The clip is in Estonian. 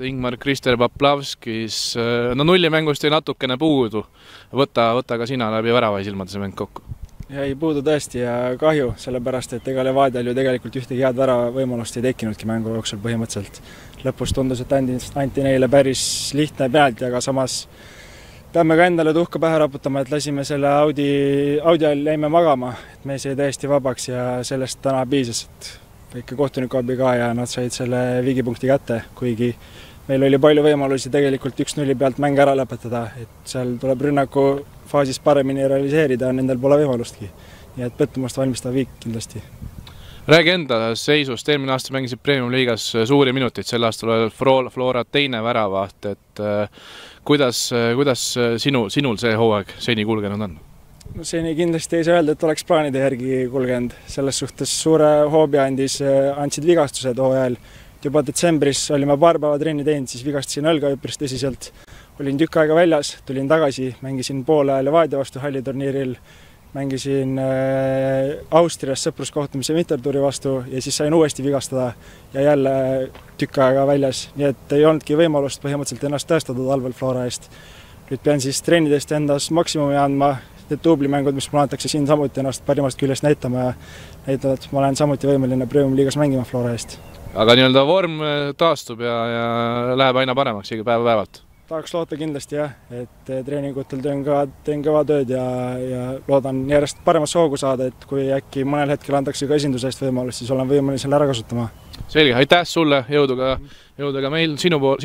Ingmar Krister Poplavskis, no nullimängust jäi natukene puudu. võta, võta ka sina läbi värava silmade see mäng kokku. jäi puudu tõesti ja kahju, sellepärast et ega Levadial ju tegelikult ühtegi head väravavõimalust ei tekkinudki mängu jooksul põhimõtteliselt. lõpus tundus, et andi, anti neile päris lihtne pealt, aga samas peame ka endale tuhka pähe raputama, et lasime selle Audi, Audi all jäime magama, et mees jäi täiesti vabaks ja sellest täna piisas, et väike kohtuniku abi ka ja nad said selle viigipunkti kätte, kuigi meil oli palju võimalusi tegelikult üks-nulli pealt mäng ära lõpetada, et seal tuleb rünnaku faasis paremini realiseerida, nendel pole võimalustki. nii et pettumust valmistav viik kindlasti. räägi enda seisust, eelmine aasta mängisid Premium-liigas suuri minuteid, sel aastal oli Flora, teine väravaht, et äh, kuidas, kuidas sinu, sinul see hooaeg seni kulgenud on? No seni kindlasti ei saa öelda, et oleks plaanide järgi kulgenud, selles suhtes suure hoobi andis, andsid vigastused hooajal. juba detsembris olime paar päeva trenni teinud, siis vigastasin õlga üpris tõsiselt. olin tükk aega väljas, tulin tagasi, mängisin poole Levadia vastu halliturniiril, mängisin äh, Austrias sõpruskohtumise Wintertouri vastu ja siis sain uuesti vigastada ja jälle tükk aega väljas, nii et ei olnudki võimalust põhimõtteliselt ennast tõestada talvel Flora eest. nüüd pean siis trennidest endas maksimumi andma, need duublimängud, mis mulle antakse siin samuti ennast parimast küljest näitama ja näitama, et ma olen samuti võimeline Premium-liigas mängima Flora eest. aga nii-öelda vorm taastub ja, ja läheb aina paremaks iga päev-päevalt? tahaks loota kindlasti jah, et treeningutel teen ka, teen kõva tööd ja, ja loodan järjest paremasse hoogu saada, et kui äkki mõnel hetkel antakse ka esinduse eest võimalust, siis olen võimeline selle ära kasutama. selge, aitäh sulle, jõudu ka, jõudu ka meil sinu pool,